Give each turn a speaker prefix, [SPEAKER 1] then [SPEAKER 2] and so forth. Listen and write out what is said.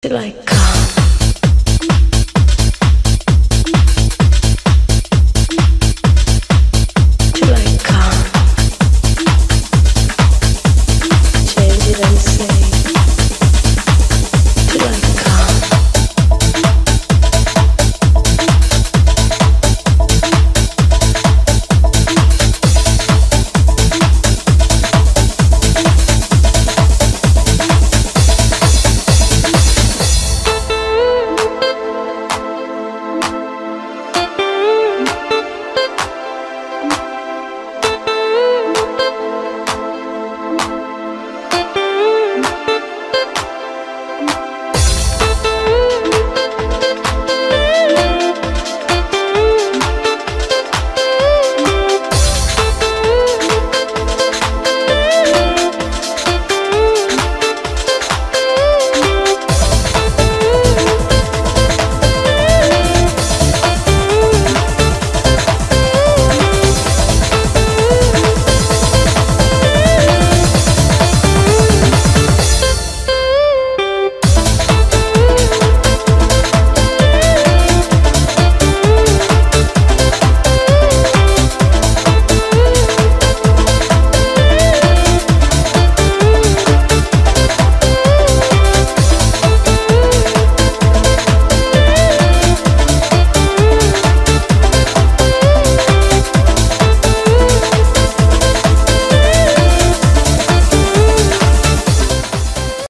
[SPEAKER 1] till I come.